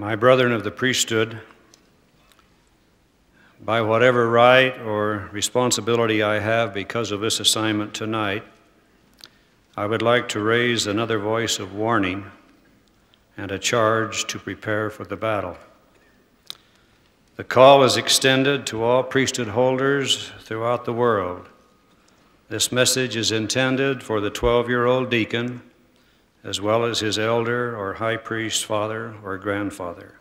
My brethren of the priesthood, by whatever right or responsibility I have because of this assignment tonight, I would like to raise another voice of warning and a charge to prepare for the battle. The call is extended to all priesthood holders throughout the world. This message is intended for the 12 year old deacon as well as his elder or high priest father or grandfather.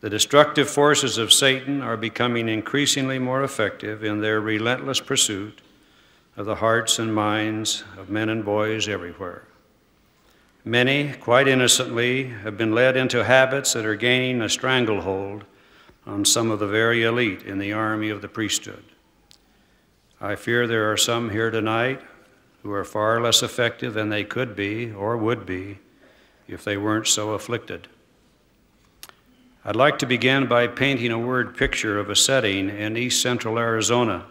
The destructive forces of Satan are becoming increasingly more effective in their relentless pursuit of the hearts and minds of men and boys everywhere. Many, quite innocently, have been led into habits that are gaining a stranglehold on some of the very elite in the army of the priesthood. I fear there are some here tonight who are far less effective than they could be or would be if they weren't so afflicted. I'd like to begin by painting a word picture of a setting in east central Arizona.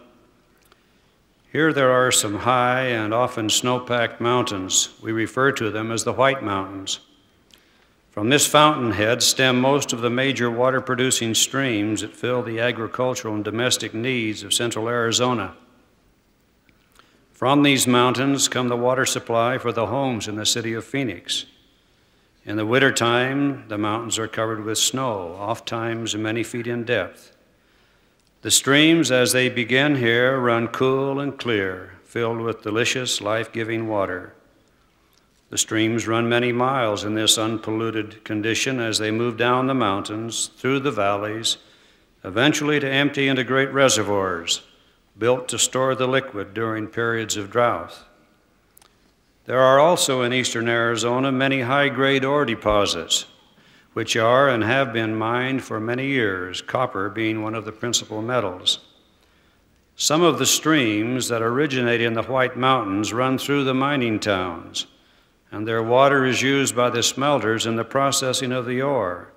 Here there are some high and often snow-packed mountains. We refer to them as the White Mountains. From this fountainhead stem most of the major water-producing streams that fill the agricultural and domestic needs of central Arizona. From these mountains come the water supply for the homes in the city of Phoenix. In the wintertime, the mountains are covered with snow, oftentimes many feet in depth. The streams, as they begin here, run cool and clear, filled with delicious, life giving water. The streams run many miles in this unpolluted condition as they move down the mountains, through the valleys, eventually to empty into great reservoirs built to store the liquid during periods of drought. There are also in eastern Arizona many high grade ore deposits, which are and have been mined for many years, copper being one of the principal metals. Some of the streams that originate in the White Mountains run through the mining towns, and their water is used by the smelters in the processing of the ore.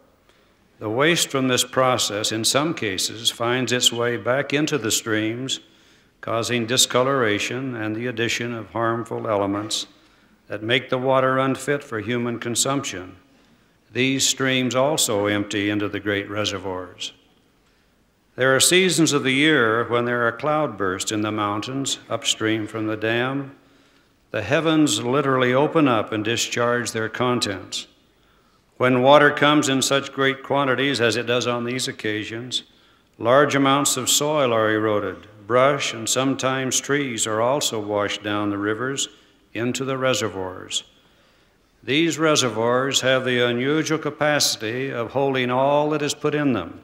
The waste from this process, in some cases, finds its way back into the streams causing discoloration and the addition of harmful elements that make the water unfit for human consumption. These streams also empty into the great reservoirs. There are seasons of the year when there are cloudbursts in the mountains upstream from the dam. The heavens literally open up and discharge their contents. When water comes in such great quantities as it does on these occasions, large amounts of soil are eroded, brush, and sometimes trees are also washed down the rivers into the reservoirs. These reservoirs have the unusual capacity of holding all that is put in them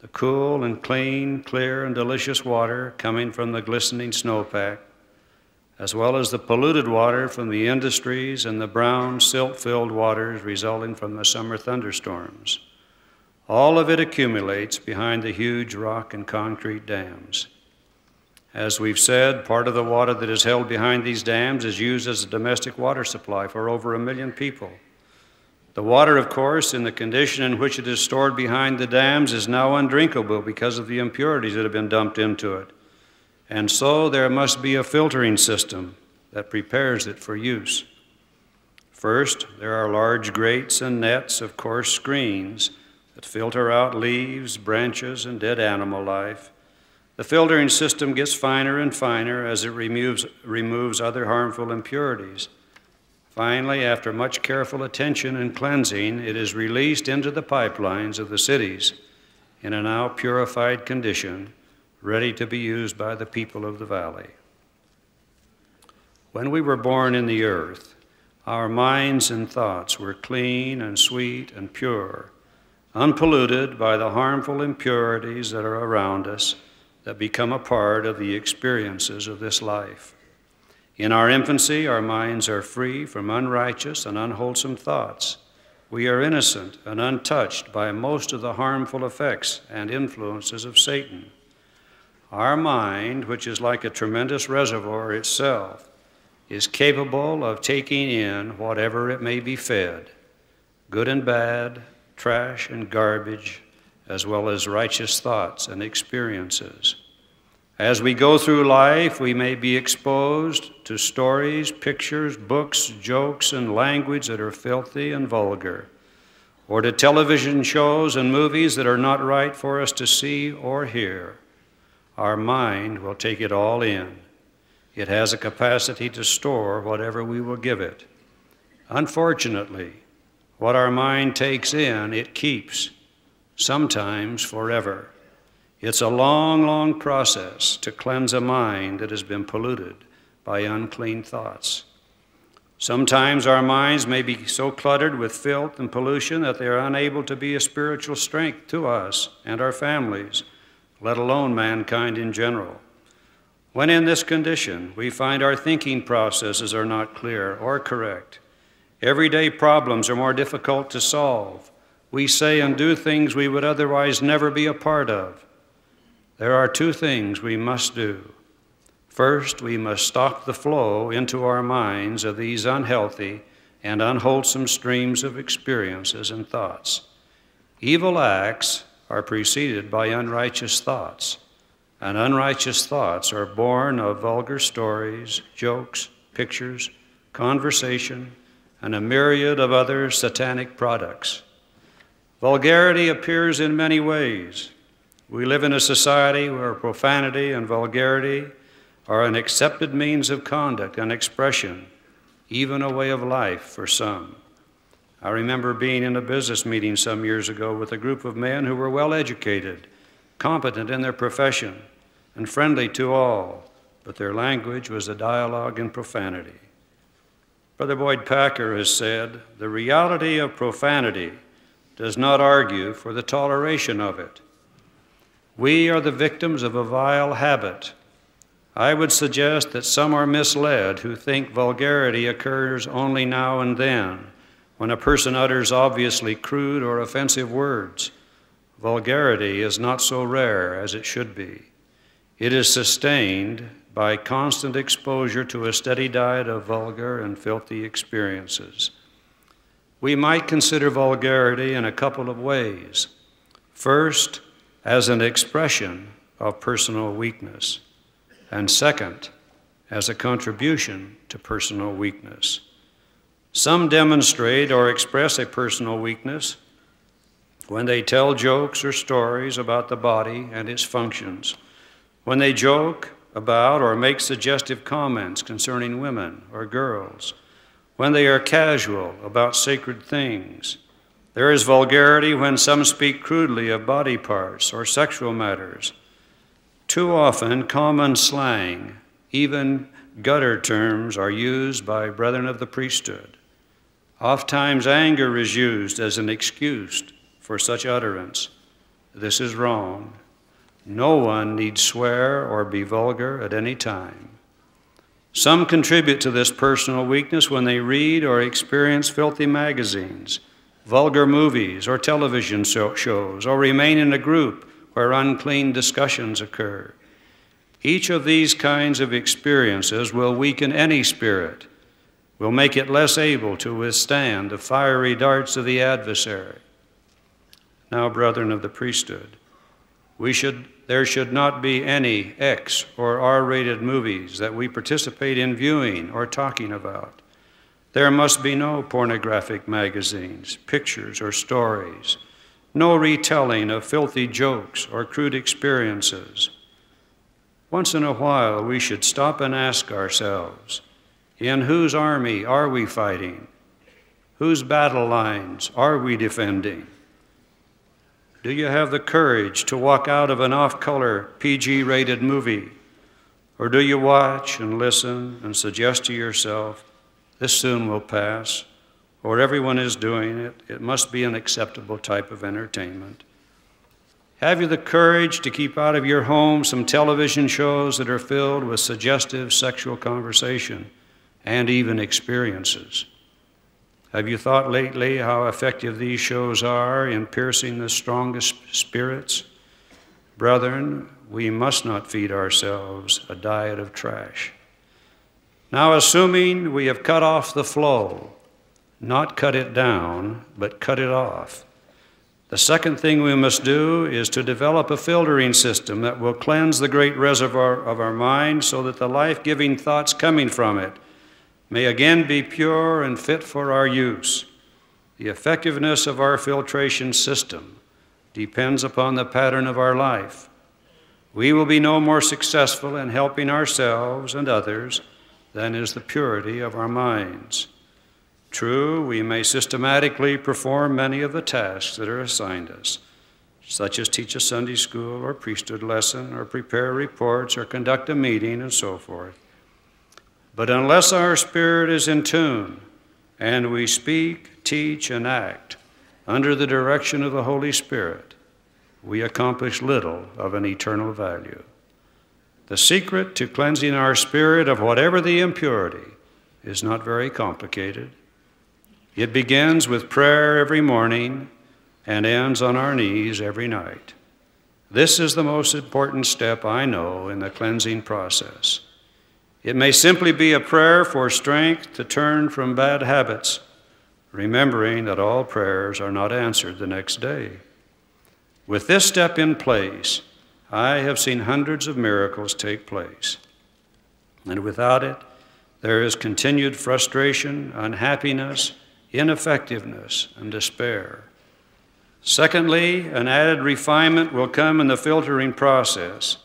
the cool and clean, clear, and delicious water coming from the glistening snowpack, as well as the polluted water from the industries and the brown, silt filled waters resulting from the summer thunderstorms. All of it accumulates behind the huge rock and concrete dams. As we've said, part of the water that is held behind these dams is used as a domestic water supply for over a million people. The water, of course, in the condition in which it is stored behind the dams, is now undrinkable because of the impurities that have been dumped into it. And so there must be a filtering system that prepares it for use. First, there are large grates and nets of coarse screens that filter out leaves, branches, and dead animal life the filtering system gets finer and finer as it removes, removes other harmful impurities. Finally, after much careful attention and cleansing, it is released into the pipelines of the cities in a now purified condition, ready to be used by the people of the valley. When we were born in the earth, our minds and thoughts were clean and sweet and pure, unpolluted by the harmful impurities that are around us that become a part of the experiences of this life. In our infancy, our minds are free from unrighteous and unwholesome thoughts. We are innocent and untouched by most of the harmful effects and influences of Satan. Our mind, which is like a tremendous reservoir itself, is capable of taking in whatever it may be fed good and bad, trash and garbage, as well as righteous thoughts and experiences. As we go through life, we may be exposed to stories, pictures, books, jokes, and language that are filthy and vulgar. or to television shows and movies that are not right for us to see or hear. Our mind will take it all in. It has a capacity to store whatever we will give it. Unfortunately, what our mind takes in, it keeps, sometimes forever. It's a long, long process to cleanse a mind that has been polluted by unclean thoughts. Sometimes our minds may be so cluttered with filth and pollution that they are unable to be a spiritual strength to us and our families, let alone mankind in general. When in this condition, we find our thinking processes are not clear or correct. Everyday problems are more difficult to solve. We say and do things we would otherwise never be a part of. There are two things we must do. First, we must stop the flow into our minds of these unhealthy and unwholesome streams of experiences and thoughts. Evil acts are preceded by unrighteous thoughts, and unrighteous thoughts are born of vulgar stories, jokes, pictures, conversation, and a myriad of other satanic products. Vulgarity appears in many ways. We live in a society where profanity and vulgarity are an accepted means of conduct and expression, even a way of life for some. I remember being in a business meeting some years ago with a group of men who were well educated, competent in their profession, and friendly to all, but their language was a dialogue in profanity. Brother Boyd Packer has said the reality of profanity does not argue for the toleration of it. We are the victims of a vile habit. I would suggest that some are misled who think vulgarity occurs only now and then when a person utters obviously crude or offensive words. Vulgarity is not so rare as it should be. It is sustained by constant exposure to a steady diet of vulgar and filthy experiences. We might consider vulgarity in a couple of ways. First, as an expression of personal weakness, and second, as a contribution to personal weakness. Some demonstrate or express a personal weakness when they tell jokes or stories about the body and its functions, when they joke about or make suggestive comments concerning women or girls, when they are casual about sacred things. There is vulgarity when some speak crudely of body parts or sexual matters. Too often, common slang, even gutter terms, are used by brethren of the priesthood. Oftentimes, anger is used as an excuse for such utterance. This is wrong. No one need swear or be vulgar at any time. Some contribute to this personal weakness when they read or experience filthy magazines, vulgar movies, or television shows, or remain in a group where unclean discussions occur. Each of these kinds of experiences will weaken any spirit, will make it less able to withstand the fiery darts of the adversary. Now, brethren of the priesthood, we should, there should not be any X or R rated movies that we participate in viewing or talking about. There must be no pornographic magazines, pictures, or stories, no retelling of filthy jokes or crude experiences. Once in a while, we should stop and ask ourselves in whose army are we fighting? Whose battle lines are we defending? Do you have the courage to walk out of an off color, PG rated movie? Or do you watch and listen and suggest to yourself, this soon will pass, or everyone is doing it, it must be an acceptable type of entertainment? Have you the courage to keep out of your home some television shows that are filled with suggestive sexual conversation and even experiences? Have you thought lately how effective these shows are in piercing the strongest spirits? Brethren, we must not feed ourselves a diet of trash. Now, assuming we have cut off the flow, not cut it down, but cut it off. The second thing we must do is to develop a filtering system that will cleanse the great reservoir of our mind so that the life giving thoughts coming from it may again be pure and fit for our use. The effectiveness of our filtration system depends upon the pattern of our life. We will be no more successful in helping ourselves and others than is the purity of our minds. True, we may systematically perform many of the tasks that are assigned us, such as teach a Sunday school or priesthood lesson, or prepare reports, or conduct a meeting, and so forth. But unless our spirit is in tune and we speak, teach, and act under the direction of the Holy Spirit, we accomplish little of an eternal value. The secret to cleansing our spirit of whatever the impurity is not very complicated. It begins with prayer every morning and ends on our knees every night. This is the most important step I know in the cleansing process. It may simply be a prayer for strength to turn from bad habits, remembering that all prayers are not answered the next day. With this step in place, I have seen hundreds of miracles take place. And without it, there is continued frustration, unhappiness, ineffectiveness, and despair. Secondly, an added refinement will come in the filtering process.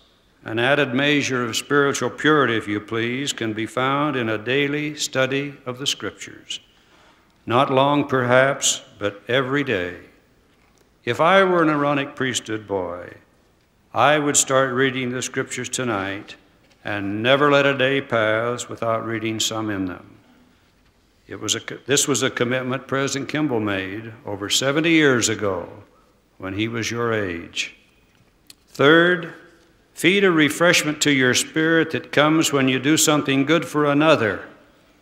An added measure of spiritual purity, if you please, can be found in a daily study of the Scriptures. Not long, perhaps, but every day. If I were an Aaronic priesthood boy, I would start reading the Scriptures tonight and never let a day pass without reading some in them. It was a, this was a commitment President Kimball made over 70 years ago when he was your age. Third, feed a refreshment to your spirit that comes when you do something good for another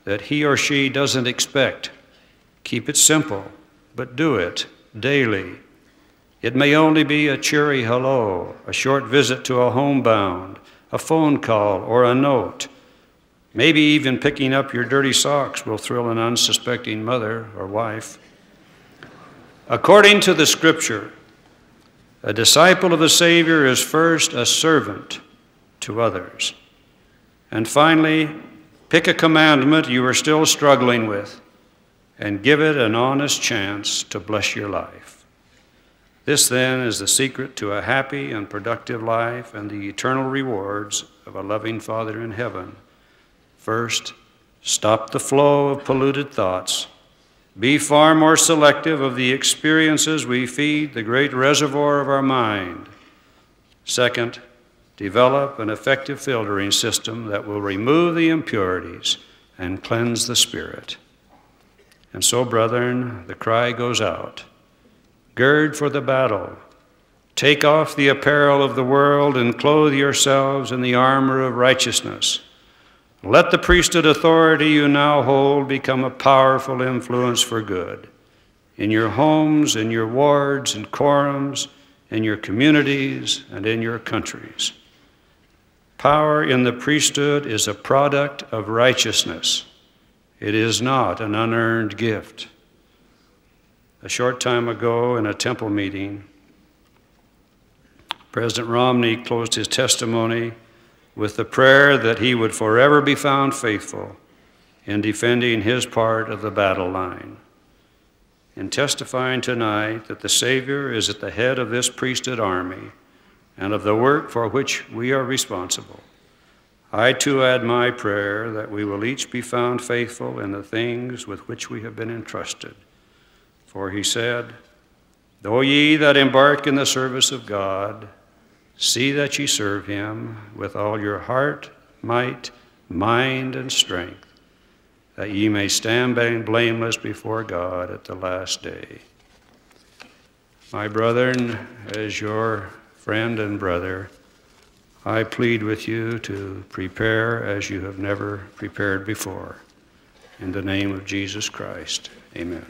that he or she doesn't expect. Keep it simple, but do it daily. It may only be a cheery hello, a short visit to a homebound, a phone call, or a note. Maybe even picking up your dirty socks will thrill an unsuspecting mother or wife. According to the scripture, a disciple of the Savior is first a servant to others. And finally, pick a commandment you are still struggling with and give it an honest chance to bless your life. This, then, is the secret to a happy and productive life and the eternal rewards of a loving Father in heaven. First, stop the flow of polluted thoughts. Be far more selective of the experiences we feed the great reservoir of our mind. Second, develop an effective filtering system that will remove the impurities and cleanse the spirit. And so, brethren, the cry goes out Gird for the battle. Take off the apparel of the world and clothe yourselves in the armor of righteousness. Let the priesthood authority you now hold become a powerful influence for good in your homes, in your wards and quorums, in your communities, and in your countries. Power in the priesthood is a product of righteousness. It is not an unearned gift. A short time ago in a temple meeting, President Romney closed his testimony with the prayer that he would forever be found faithful in defending his part of the battle line. In testifying tonight that the Savior is at the head of this priesthood army and of the work for which we are responsible, I too add my prayer that we will each be found faithful in the things with which we have been entrusted. For he said, Though ye that embark in the service of God, See that ye serve him with all your heart, might, mind, and strength, that ye may stand blameless before God at the last day. My brethren, as your friend and brother, I plead with you to prepare as you have never prepared before. In the name of Jesus Christ, amen.